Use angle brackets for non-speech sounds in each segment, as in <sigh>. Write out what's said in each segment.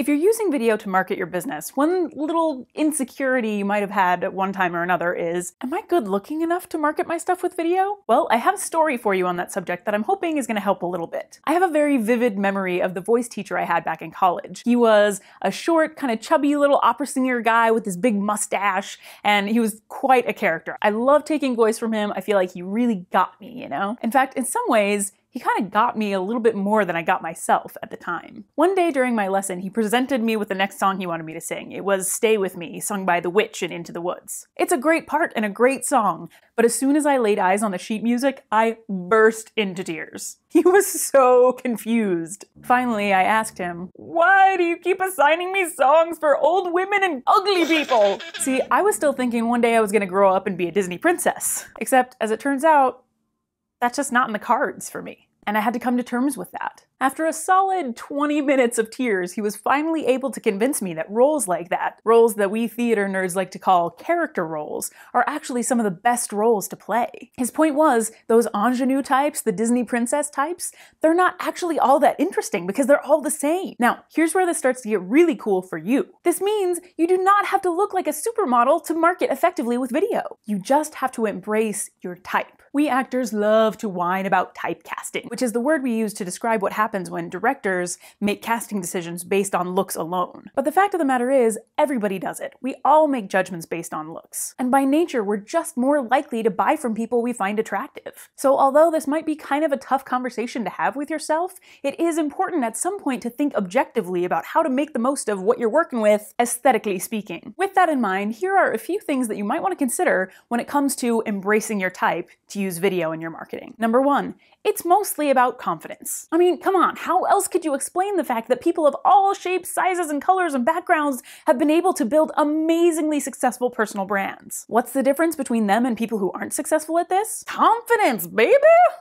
If you're using video to market your business, one little insecurity you might have had at one time or another is, am I good looking enough to market my stuff with video? Well, I have a story for you on that subject that I'm hoping is going to help a little bit. I have a very vivid memory of the voice teacher I had back in college. He was a short, kind of chubby little opera singer guy with this big mustache, and he was quite a character. I love taking voice from him. I feel like he really got me, you know? In fact, in some ways, he kind of got me a little bit more than I got myself at the time. One day during my lesson, he presented me with the next song he wanted me to sing. It was Stay With Me, sung by The Witch in Into the Woods. It's a great part and a great song, but as soon as I laid eyes on the sheet music, I burst into tears. <laughs> He was so confused. Finally, I asked him, Why do you keep assigning me songs for old women and ugly people? See, I was still thinking one day I was gonna grow up and be a Disney princess. Except, as it turns out, that's just not in the cards for me. And I had to come to terms with that. After a solid 20 minutes of tears, he was finally able to convince me that roles like that, roles that we theater nerds like to call character roles, are actually some of the best roles to play. His point was, those ingenue types, the Disney princess types, they're not actually all that interesting because they're all the same. Now, here's where this starts to get really cool for you. This means you do not have to look like a supermodel to market effectively with video. You just have to embrace your type. We actors love to whine about typecasting, which is the word we use to describe what happens when directors make casting decisions based on looks alone. But the fact of the matter is, everybody does it. We all make judgments based on looks. And by nature, we're just more likely to buy from people we find attractive. So although this might be kind of a tough conversation to have with yourself, it is important at some point to think objectively about how to make the most of what you're working with, aesthetically speaking. With that in mind, here are a few things that you might want to consider when it comes to embracing your type to use video in your marketing. Number one, it's mostly about confidence. I mean, come on, how else could you explain the fact that people of all shapes, sizes, and colors and backgrounds have been able to build amazingly successful personal brands? What's the difference between them and people who aren't successful at this? Confidence, baby!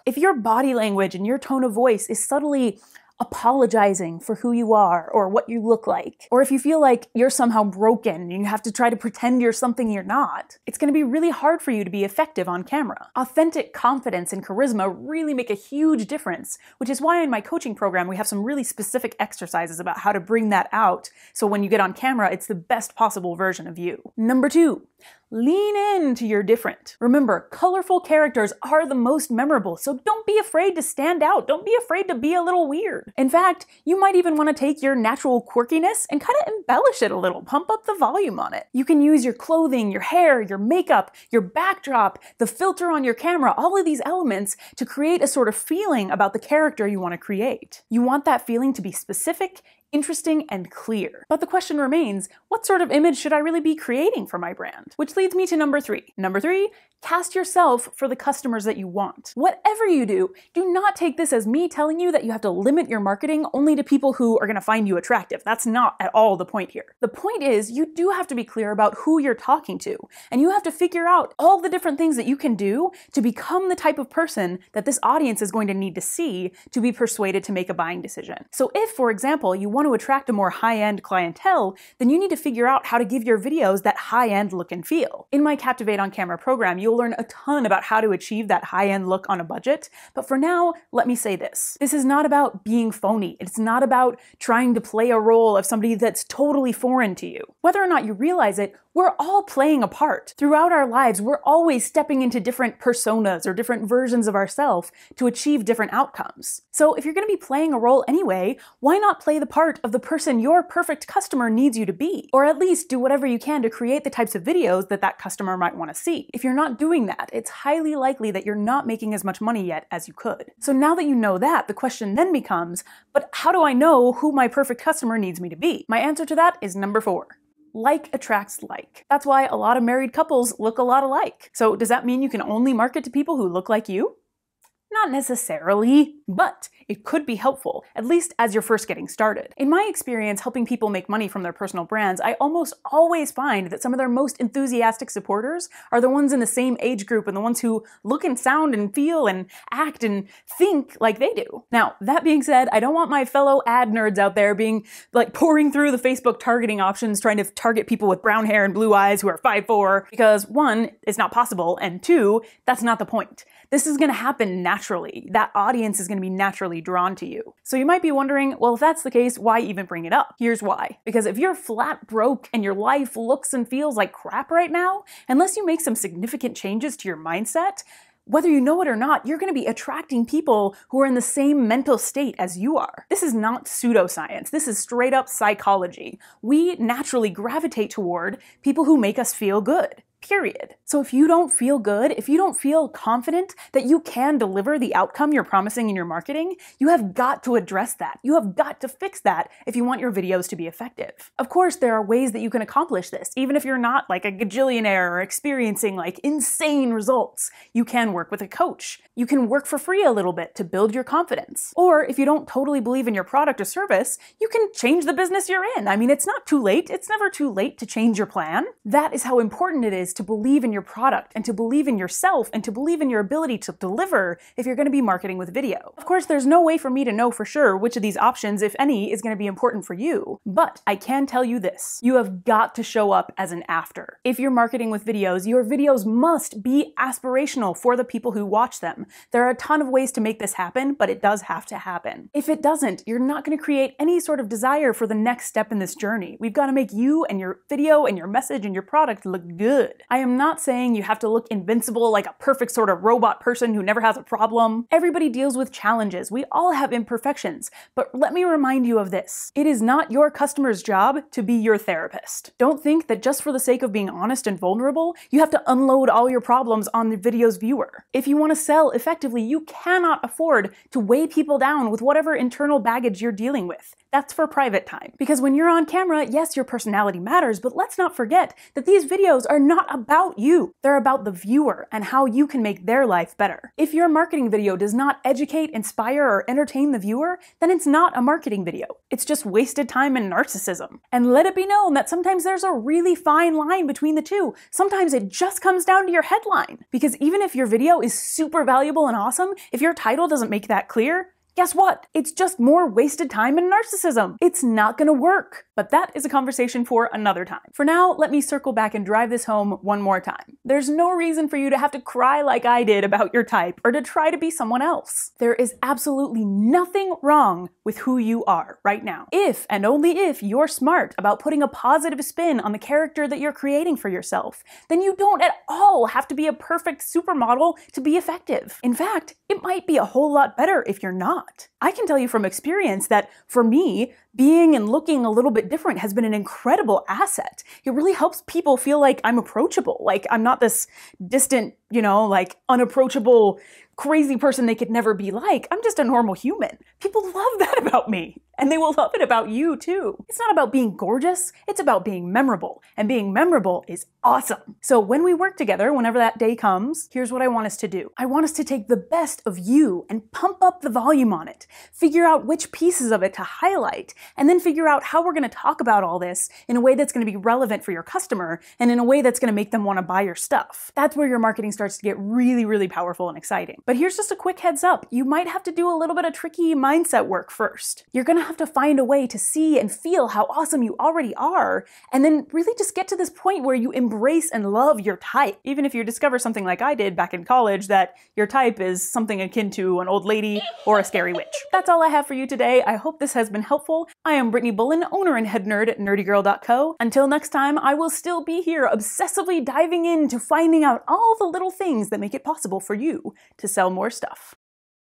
If your body language and your tone of voice is subtly apologizing for who you are or what you look like, or if you feel like you're somehow broken and you have to try to pretend you're something you're not, it's going to be really hard for you to be effective on camera. Authentic confidence and charisma really make a huge difference, which is why in my coaching program we have some really specific exercises about how to bring that out so when you get on camera, it's the best possible version of you. Number two, Lean into your different. Remember, colorful characters are the most memorable, so don't be afraid to stand out. Don't be afraid to be a little weird. In fact, you might even want to take your natural quirkiness and kind of embellish it a little, pump up the volume on it. You can use your clothing, your hair, your makeup, your backdrop, the filter on your camera, all of these elements to create a sort of feeling about the character you want to create. You want that feeling to be specific interesting, and clear. But the question remains, what sort of image should I really be creating for my brand? Which leads me to number three. Number three, cast yourself for the customers that you want. Whatever you do, do not take this as me telling you that you have to limit your marketing only to people who are gonna find you attractive. That's not at all the point here. The point is, you do have to be clear about who you're talking to, and you have to figure out all the different things that you can do to become the type of person that this audience is going to need to see to be persuaded to make a buying decision. So if, for example, you want to attract a more high-end clientele, then you need to figure out how to give your videos that high-end look and feel. In my Captivate on Camera program, you'll learn a ton about how to achieve that high-end look on a budget, but for now, let me say this. This is not about being phony. It's not about trying to play a role of somebody that's totally foreign to you. Whether or not you realize it, we're all playing a part. Throughout our lives, we're always stepping into different personas or different versions of ourselves to achieve different outcomes. So if you're going to be playing a role anyway, why not play the part of the person your perfect customer needs you to be? Or at least do whatever you can to create the types of videos that that customer might want to see. If you're not doing that, it's highly likely that you're not making as much money yet as you could. So now that you know that, the question then becomes, but how do I know who my perfect customer needs me to be? My answer to that is number four like attracts like. That's why a lot of married couples look a lot alike. So does that mean you can only market to people who look like you? Not necessarily, but it could be helpful, at least as you're first getting started. In my experience helping people make money from their personal brands, I almost always find that some of their most enthusiastic supporters are the ones in the same age group and the ones who look and sound and feel and act and think like they do. Now, that being said, I don't want my fellow ad nerds out there being like poring through the Facebook targeting options trying to target people with brown hair and blue eyes who are 5'4 because one, it's not possible, and two, that's not the point. This is gonna happen naturally naturally. That audience is going to be naturally drawn to you. So you might be wondering, well, if that's the case, why even bring it up? Here's why. Because if you're flat broke and your life looks and feels like crap right now, unless you make some significant changes to your mindset, whether you know it or not, you're going to be attracting people who are in the same mental state as you are. This is not pseudoscience. This is straight up psychology. We naturally gravitate toward people who make us feel good period. So if you don't feel good, if you don't feel confident that you can deliver the outcome you're promising in your marketing, you have got to address that. You have got to fix that if you want your videos to be effective. Of course, there are ways that you can accomplish this, even if you're not like a gajillionaire or experiencing like insane results. You can work with a coach. You can work for free a little bit to build your confidence. Or if you don't totally believe in your product or service, you can change the business you're in. I mean, it's not too late. It's never too late to change your plan. That is how important it is is to believe in your product and to believe in yourself and to believe in your ability to deliver if you're going to be marketing with video. Of course, there's no way for me to know for sure which of these options, if any, is going to be important for you. But I can tell you this you have got to show up as an after. If you're marketing with videos, your videos must be aspirational for the people who watch them. There are a ton of ways to make this happen, but it does have to happen. If it doesn't, you're not going to create any sort of desire for the next step in this journey. We've got to make you and your video and your message and your product look good. I am not saying you have to look invincible like a perfect sort of robot person who never has a problem. Everybody deals with challenges. We all have imperfections. But let me remind you of this. It is not your customer's job to be your therapist. Don't think that just for the sake of being honest and vulnerable, you have to unload all your problems on the video's viewer. If you want to sell effectively, you cannot afford to weigh people down with whatever internal baggage you're dealing with. That's for private time. Because when you're on camera, yes, your personality matters, but let's not forget that these videos are not about you. They're about the viewer and how you can make their life better. If your marketing video does not educate, inspire, or entertain the viewer, then it's not a marketing video. It's just wasted time and narcissism. And let it be known that sometimes there's a really fine line between the two. Sometimes it just comes down to your headline. Because even if your video is super valuable and awesome, if your title doesn't make that clear, Guess what? It's just more wasted time and narcissism. It's not gonna work. But that is a conversation for another time. For now, let me circle back and drive this home one more time. There's no reason for you to have to cry like I did about your type or to try to be someone else. There is absolutely nothing wrong with who you are right now. If and only if you're smart about putting a positive spin on the character that you're creating for yourself, then you don't at all have to be a perfect supermodel to be effective. In fact, it might be a whole lot better if you're not. I can tell you from experience that for me, being and looking a little bit different has been an incredible asset. It really helps people feel like I'm approachable, like I'm not this distant, you know, like unapproachable, crazy person they could never be like. I'm just a normal human. People love <laughs> that about me and they will love it about you too. It's not about being gorgeous, it's about being memorable, and being memorable is awesome. So when we work together, whenever that day comes, here's what I want us to do. I want us to take the best of you and pump up the volume on it, figure out which pieces of it to highlight, and then figure out how we're gonna talk about all this in a way that's gonna be relevant for your customer and in a way that's gonna make them wanna buy your stuff. That's where your marketing starts to get really, really powerful and exciting. But here's just a quick heads up. You might have to do a little bit of tricky mindset work first. You're gonna have to find a way to see and feel how awesome you already are, and then really just get to this point where you embrace and love your type. Even if you discover something like I did back in college, that your type is something akin to an old lady or a scary witch. That's all I have for you today. I hope this has been helpful. I am Brittany Bullen, owner and head nerd at nerdygirl.co. Until next time, I will still be here obsessively diving into finding out all the little things that make it possible for you to sell more stuff.